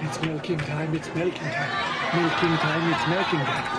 It's milking time, it's milking time. Milking time, it's milking time.